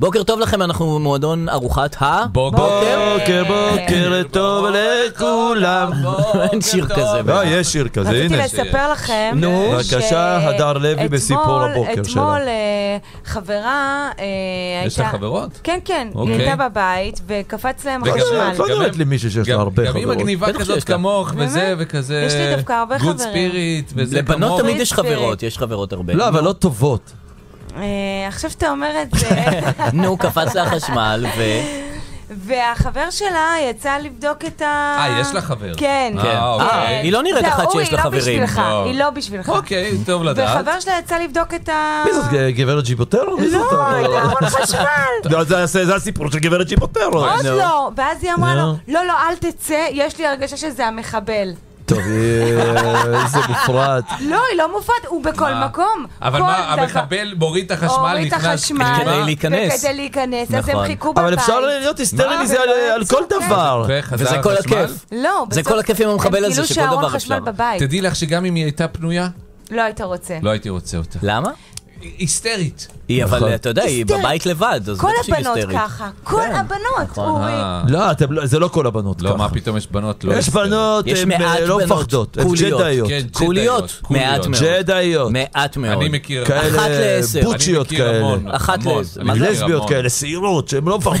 בוקר טוב לכם, אנחנו במועדון ארוחת ה... בוקר, בוקר טוב לכולם. אין שיר כזה. לא, יש שיר כזה, רציתי הנה. לספר לכם, נו. בבקשה, הדר לוי בסיפור הבוקר שלה. אתמול אה, חברה אה, הייתה... יש לך חברות? כן, כן, היא אוקיי. הייתה בבית וקפץ להם החשמל. את לא נראית לי מישהי שיש לה הרבה גם היא חברות. מגניבה כזאת. כמוך, וזה? וכזה... יש לי דווקא הרבה גוד חברים. ספיריט, וזה לבנות כמוך. תמיד יש. חברות, יש חברות הרבה. לא, אבל לא טובות. אה, עכשיו שאתה אומר את זה, נו, קפץ לה החשמל, ו... והחבר שלה יצא לבדוק את ה... אה, יש לה חבר. כן. אה, כן. אוקיי. אה, היא לא נראית זה אחת שיש היא לה לא חברים. בשבילך, לא. היא לא בשבילך. אוקיי, טוב לדעת. וחבר שלה יצא לבדוק את ה... מי זאת, גברת ג'יבוטרו? מי זאת? לא, את הארון חשמל. לא, זה- זה זה הסיפור של גברת ג'יבוטרו. עוד. לא. ואז היא אמרה לו. לא, לא, אל תצא, יש לי הרגשה שזה המחבל. טוב, אה, איזה מופרט. לא, היא לא מופעת, הוא בכל? מקום. אבל מה. המחבל מוריד את החשמל, נכנס. כדי להיכנס. וכדי להיכנס, אז הם נכון. חיכו בבית. אבל אפשר להיות היסטרי? מזה על- כל. דבר. וזה כל. הכיף. לא, זה כל הכיף עם המחבל הזה, הם שכל דבר אפשר. בבית. תדעי לך שגם אם היא הייתה פנויה, לא היית רוצה. לא הייתי רוצה אותה. למה? היסטרית. היא, אבל נכון. אתה יודע, היא. בבית לבד, אז כל בטח שהיא הבנות. ככה, כל כן, הבנות, נכון. אורי. אה, לא, לא- זה לא כל הבנות לא, ככה. מה פתאום יש בנות לא יש. בנות, יש הן אה, לא מפחדות, הן קוליות. ג'דאיות. כן, קוליות, ג'דאיות, מעט מאוד. ג'דאיות. מעט מאוד. אני מכיר. אחת לעשר. בוצ'יות כאלה. אחת. לעשר. לסביות. כאלה, שעירות, שהן לא מפחדות.